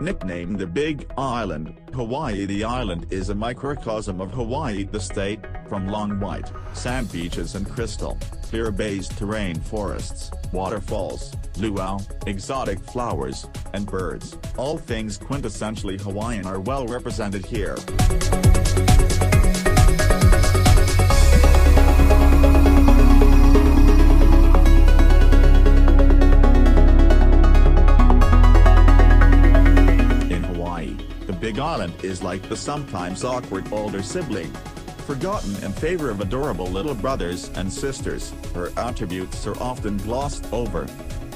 Nicknamed the Big Island, Hawaii The island is a microcosm of Hawaii the state, from long white, sand beaches and crystal, clear bays to rainforests, waterfalls, luau, exotic flowers, and birds. All things quintessentially Hawaiian are well represented here. Big Island is like the sometimes awkward older sibling. Forgotten in favor of adorable little brothers and sisters, her attributes are often glossed over.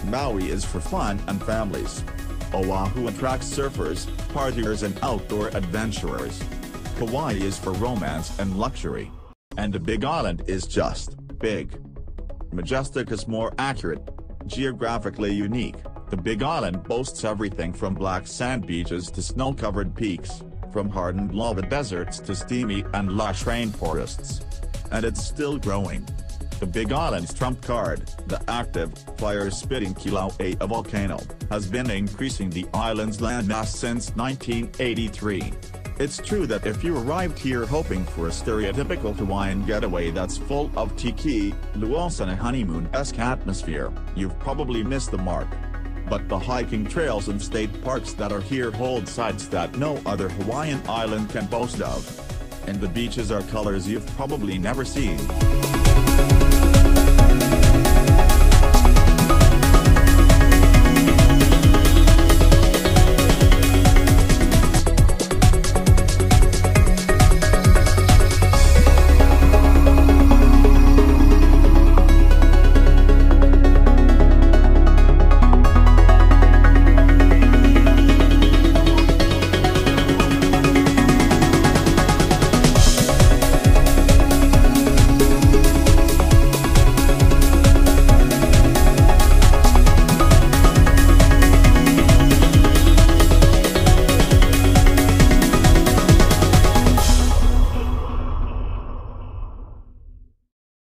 Maui is for fun and families. Oahu attracts surfers, partiers and outdoor adventurers. Kauai is for romance and luxury. And the Big Island is just, big. Majestic is more accurate. Geographically unique, the Big Island boasts everything from black sand beaches to snow-covered peaks, from hardened lava deserts to steamy and lush rainforests. And it's still growing. The Big Island's trump card, the active, fire-spitting Kilauea volcano, has been increasing the island's landmass since 1983. It's true that if you arrived here hoping for a stereotypical Hawaiian getaway that's full of tiki, luau's and a honeymoon-esque atmosphere, you've probably missed the mark. But the hiking trails and state parks that are here hold sights that no other Hawaiian island can boast of. And the beaches are colors you've probably never seen.